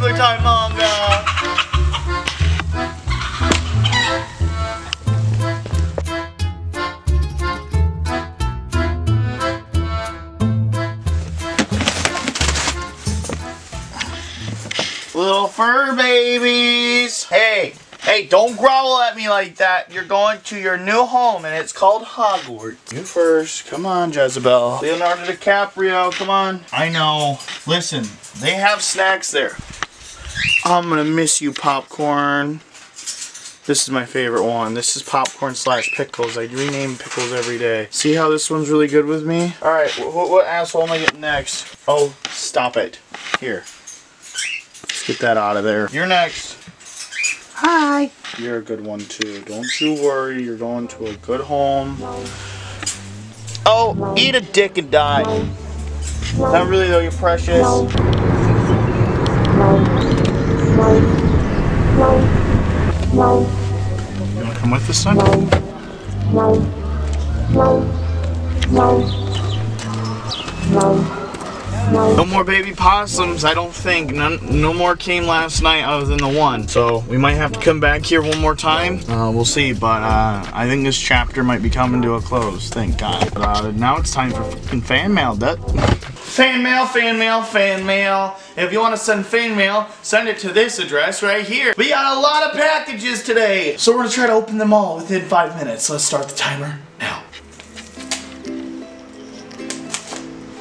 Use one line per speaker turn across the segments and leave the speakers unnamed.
regular time Monga. Little fur babies. Hey, hey, don't growl at me like that. You're going to your new home and it's called Hogwarts. You first. Come on, Jezebel. Leonardo DiCaprio, come on. I know. Listen, they have snacks there. I'm gonna miss you, popcorn. This is my favorite one. This is popcorn slash pickles. I rename pickles every day. See how this one's really good with me? Alright, wh what asshole am I getting next? Oh, stop it. Here. Let's get that out of there. You're next. Hi. You're a good one too. Don't you worry. You're going to a good home. Oh, eat a dick and die. Not really though, you're precious. You wanna come with us, son? No more baby possums, I don't think. None, no more came last night other than the one. So we might have to come back here one more time. Uh, we'll see, but uh, I think this chapter might be coming to a close. Thank God. But, uh, now it's time for fan mail, Dut. Fan mail, fan mail, fan mail. If you want to send fan mail, send it to this address right here. We got a lot of packages today. So we're gonna try to open them all within five minutes. Let's start the timer now.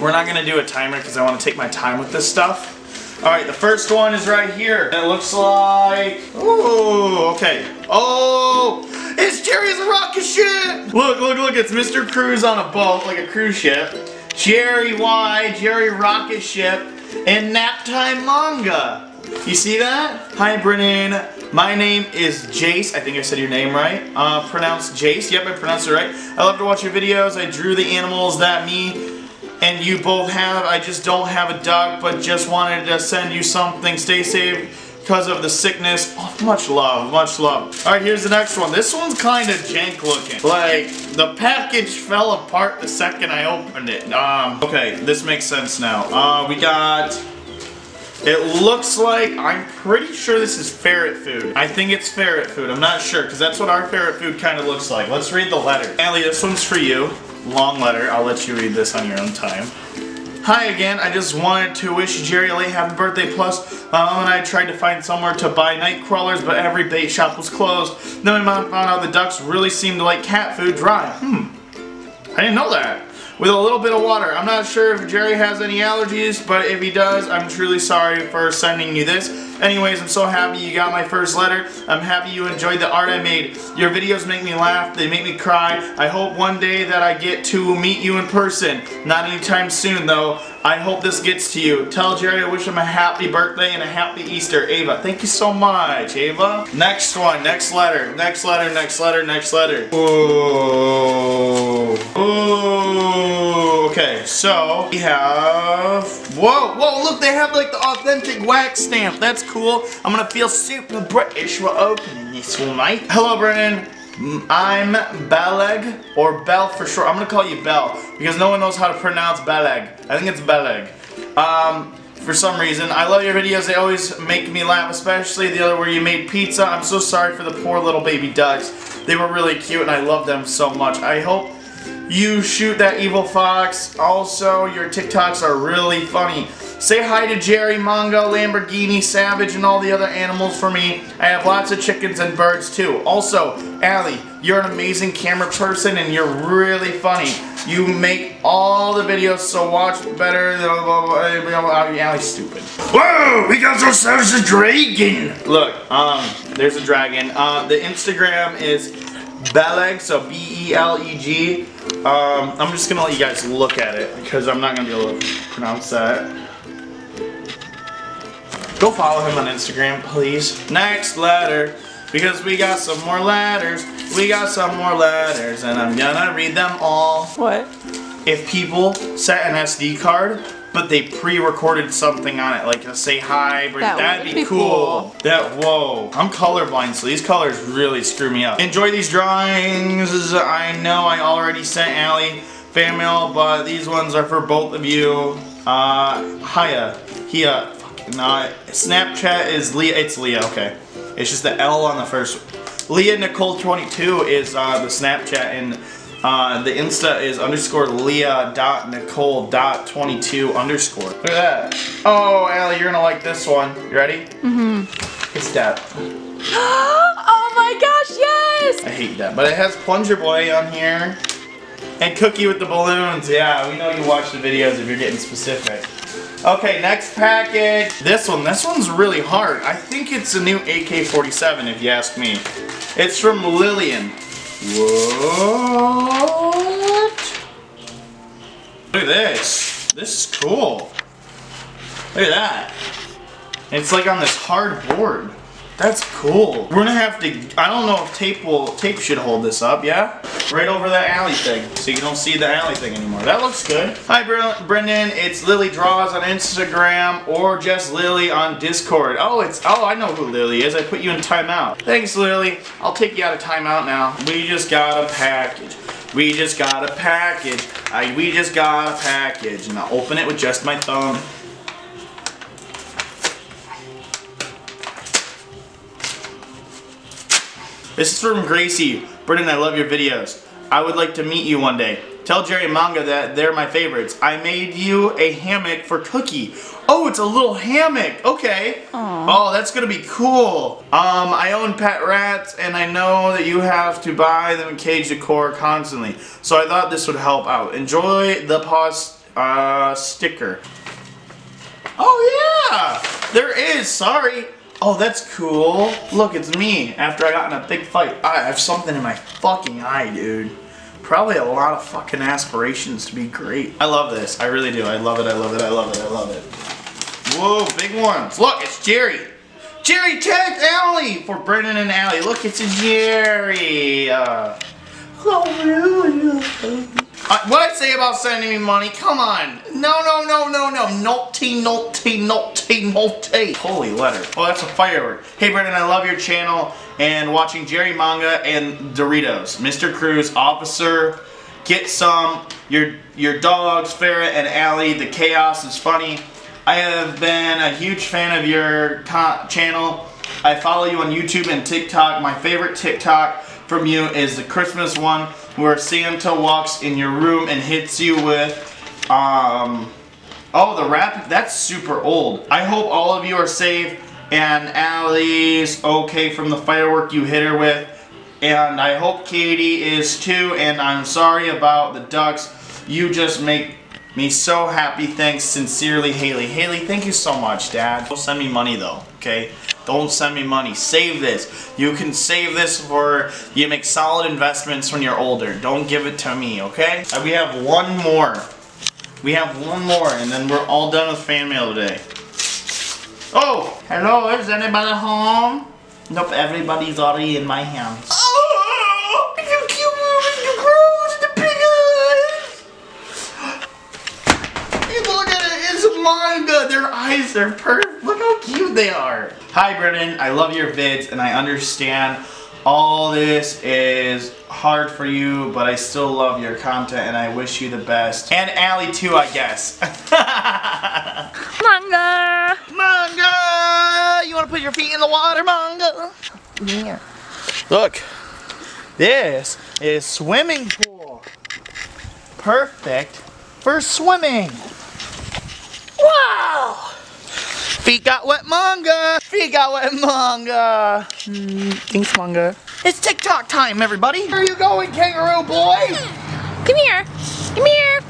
We're not gonna do a timer because I want to take my time with this stuff. All right, the first one is right here. It looks like, ooh, okay. Oh, it's Jerry's rocket ship. Look, look, look, it's Mr. Cruise on a boat, like a cruise ship. Jerry Y, Jerry rocket ship, and Naptime Monga. You see that? Hi, Brennan. My name is Jace. I think I said your name right. Uh, pronounced Jace. Yep, I pronounced it right. I love to watch your videos. I drew the animals that me and you both have. I just don't have a duck, but just wanted to send you something. Stay safe because of the sickness. Oh, much love, much love. All right, here's the next one. This one's kind of jank looking. Like, the package fell apart the second I opened it. Um, okay, this makes sense now. Uh, we got... It looks like, I'm pretty sure this is ferret food. I think it's ferret food. I'm not sure, because that's what our ferret food kind of looks like. Let's read the letter. Alli, this one's for you. Long letter. I'll let you read this on your own time. Hi again, I just wanted to wish Jerry Lee happy birthday plus my Mom and I tried to find somewhere to buy night crawlers but every bait shop was closed. Then my mom found out the ducks really seemed to like cat food dry. Hmm, I didn't know that. With a little bit of water. I'm not sure if Jerry has any allergies, but if he does, I'm truly sorry for sending you this. Anyways, I'm so happy you got my first letter. I'm happy you enjoyed the art I made. Your videos make me laugh, they make me cry. I hope one day that I get to meet you in person. Not anytime soon though. I hope this gets to you. Tell Jerry I wish him a happy birthday and a happy Easter. Ava, thank you so much, Ava. Next one, next letter, next letter, next letter, next letter. Ooh. Ooh. Okay, so we have... Whoa, whoa, look, they have like the authentic wax stamp. That's cool. I'm gonna feel super British while opening this one, mate. Hello, Brennan. I'm Beleg, or Bell for short. I'm gonna call you Bell, because no one knows how to pronounce Beleg. I think it's Beleg. Um, for some reason. I love your videos. They always make me laugh, especially the other where you made pizza. I'm so sorry for the poor little baby ducks. They were really cute, and I love them so much. I hope you shoot that evil fox. Also, your TikToks are really funny. Say hi to Jerry, Mongo, Lamborghini, Savage, and all the other animals for me. I have lots of chickens and birds too. Also, Alli, you're an amazing camera person and you're really funny. You make all the videos so watch better than Alli's stupid. Whoa, we got ourselves a dragon. Look, um, there's a dragon. Uh, the Instagram is Beleg, so B-E-L-E-G. Um, I'm just gonna let you guys look at it because I'm not gonna be able to pronounce that. Go follow him on Instagram, please. Next letter, because we got some more letters. We got some more letters, and I'm gonna read them all.
What?
If people set an SD card, but they pre-recorded something on it, like a say hi, but
That
that'd be,
be
cool.
cool.
That whoa, I'm colorblind, so these colors really screw me up. Enjoy these drawings. I know I already sent Alli fan mail, but these ones are for both of you. Uh, hiya, Hia, fucking No, Snapchat is Leah. It's Leah. Okay, it's just the L on the first. Leah Nicole 22 is uh, the Snapchat, and uh, the Insta is underscore Leah dot Nicole dot 22 underscore. Look at that. Oh, Alli, you're gonna like this one. You ready? Mm-hmm. It's that.
oh my gosh, yes!
I hate that, but it has Plunger Boy on here. And Cookie with the balloons. Yeah, we know you watch the videos if you're getting specific. Okay, next package. This one, this one's really hard. I think it's a new AK-47 if you ask me. It's from Lillian. What? Look at this. This is cool. Look at that. It's like on this hard board. That's cool. We're gonna have to, I don't know if tape will, tape should hold this up, yeah? Right over that alley thing, so you don't see the alley thing anymore. That looks good. Hi Bre- Brendan, it's Lily Draws on Instagram or just Lily on Discord. Oh, it's, oh, I know who Lily is. I put you in timeout. Thanks Lily. I'll take you out of timeout now. We just got a package. We just got a package. I, we just got a package. And I'll open it with just my thumb. This is from Gracie. Brendan, I love your videos. I would like to meet you one day. Tell Jerry and Monga that they're my favorites. I made you a hammock for Cookie. Oh, it's a little hammock. Okay. Oh, that's gonna be cool. Um, I own pet rats, and I know that you have to buy them in cage decor constantly. So I thought this would help out. Enjoy the pause uh, sticker. Oh yeah, there is. Sorry. Oh, that's cool. Look, it's me after I got in a big fight. I have something in my fucking eye, dude. Probably a lot of fucking aspirations to be great. I love this. I really do. I love it. I love it. I love it. I love it. Whoa, big ones. Look, it's Jerry. Jerry tagged Alli for Brendan and Alli. Look, it's a Jerry. Uh, uh, what I say about sending me money? Come on. No, no, no, no, no. Naughty, naughty, naughty, naughty. Holy letter. Oh, that's a firework. Hey, Brendan, I love your channel and watching Jerry Manga and Doritos. Mr. Cruz, Officer, get some. Your, your dogs, Farrah and Alli. The chaos is funny. I have been a huge fan of your channel. I follow you on YouTube and TikTok. My favorite TikTok from you is the Christmas one where Santa walks in your room and hits you with, um, oh, the rap, that's super old. I hope all of you are safe and Alli's okay from the firework you hit her with. And I hope Katie is too, and I'm sorry about the ducks. You just make me so happy. Thanks sincerely, Haley. Haley, thank you so much, Dad. Don't send me money though, okay? Don't send me money. Save this. You can save this for you make solid investments when you're older. Don't give it to me, okay? We have one more. We have one more, and then we're all done with fan mail today. Oh, hello, is anybody home? Nope, everybody's already in my hands. Oh, you cute, the big eyes. Look at it, it's Monga. Their eyes are perfect. Look how cute they are. Hi, Brennan. I love your vids, and I understand all this is hard for you, but I still love your content and I wish you the best. And Alli too, I guess.
Monga!
Monga! You wanna put your feet in the water, Monga? Yeah. Look, this is swimming pool. Perfect for swimming. Wow! Feet got wet Monga! Feet got wet Monga! Mm, thanks, Monga. It's TikTok time, everybody! Where are you going, kangaroo boy?
Come here! Come here!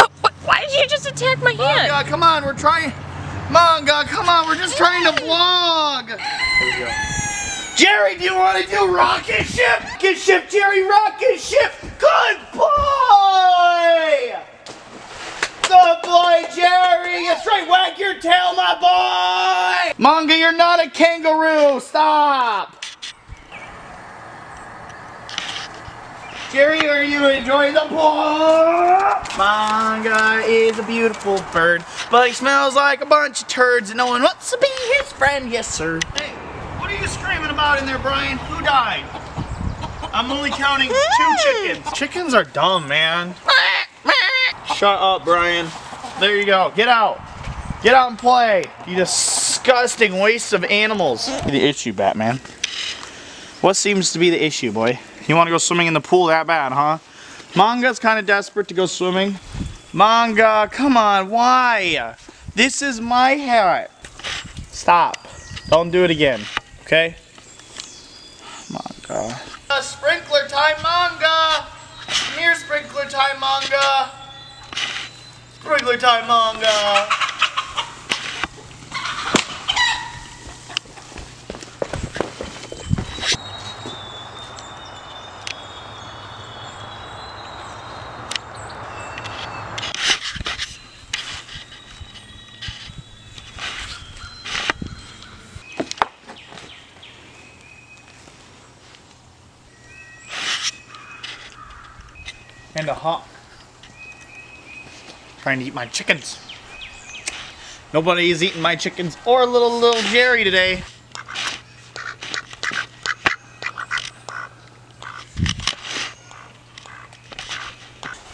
Oh, what, why did you just attack my hand?
Monga, come on, we're trying. Monga, come on, we're just trying to vlog! There we go. Jerry, do you want to do rocket ship? Rocket ship, Jerry, rocket ship! Good boy! Good boy, Jerry! That's right, wag your tail, my boy! Monga, you're not a kangaroo! Stop! Jerry, are you enjoying the pool? Monga is a beautiful bird, but he smells like a bunch of turds and no one wants to be his friend, yes sir. Hey, what are you screaming about in there, Brian? Who died? I'm only counting two chickens. Chickens are dumb, man. Shut up, Brian. There you go. Get out. Get out and play. You disgusting waste of animals. The issue, Batman. What seems to be the issue, boy? You want to go swimming in the pool that bad, huh? Monga's kind of desperate to go swimming. Monga, come on, why? This is my hat. Stop. Don't do it again, okay? Monga. Uh, sprinkler time, Monga! Come here, sprinkler time, Monga! Sprinkler time, Monga! and a hawk. Trying to eat my chickens. Nobody is eating my chickens or little little Jerry today.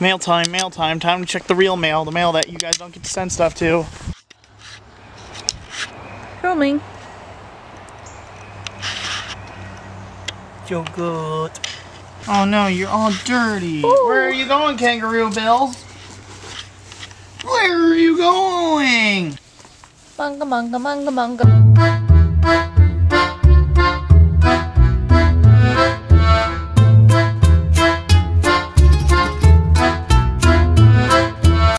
Mail time, mail time, time to check the real mail, the mail that you guys don't get to send stuff to.
Filming.
Yogurt. Oh no, you're all dirty. Where are you going, Kangaroo Bills? Where are you going?
Monga, Monga, Monga, Monga.